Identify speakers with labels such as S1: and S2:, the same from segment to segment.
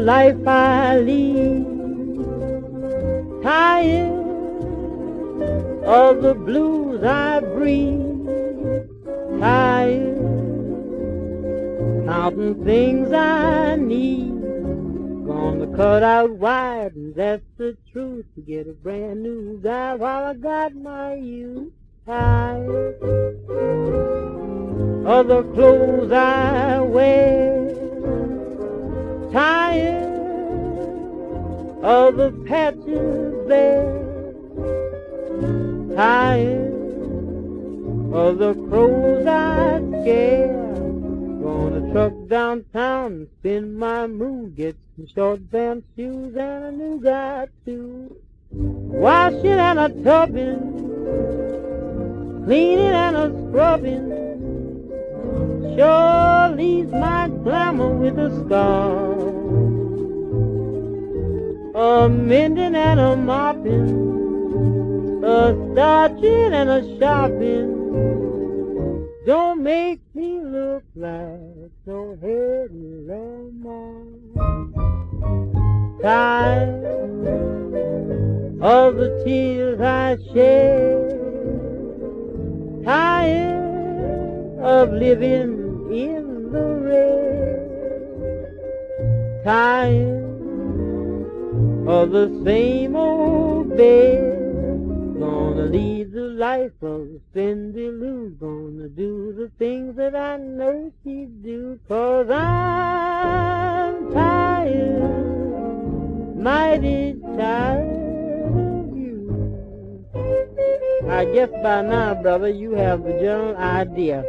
S1: life I lead, tired of the blues I breathe, tired counting things I need. Gonna cut out wide, and that's the truth. To get a brand new guy while I got my youth tired of the clothes I of the patches there, tired of the crows I scare. Gonna truck downtown and spend my moon, get some short band shoes and a new guy too. Washing and a tubbing, cleaning and a scrubbing, sure leaves my glamour with a scar. A mending and a mopping, a starching and a shopping, don't make me look like no Hedy Lamarr. Tired of the tears I shed, tired of living in the red, tired of the same old bed. Gonna lead the life of Cindy Lou. Gonna do the things that I know she'd do. Cause I'm tired, mighty tired. I guess by now, brother, you have the general idea.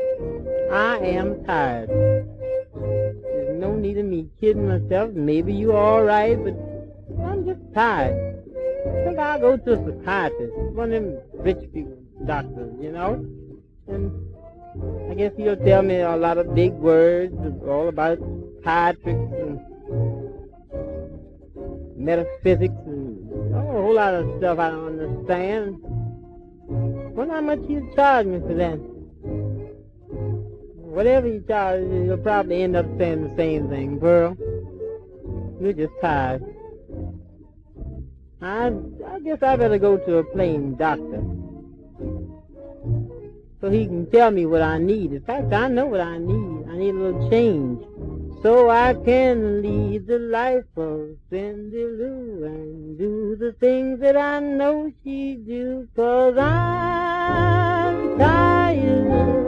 S1: I am tired. There's no need of me kidding myself. Maybe you're alright, but I'm just tired. I I'll go to a psychiatrist, one of them rich people doctors, you know? And I guess he'll tell me a lot of big words, all about psychiatrics and metaphysics and a whole lot of stuff I don't understand. Wonder how much he'll charge me for that. Whatever he charges, he'll probably end up saying the same thing. Pearl, you're just tired. I, I guess I better go to a plain doctor so he can tell me what I need. In fact, I know what I need. I need a little change so I can lead the life of Cindy Lou and do the things that I know she do. Cause I'm tired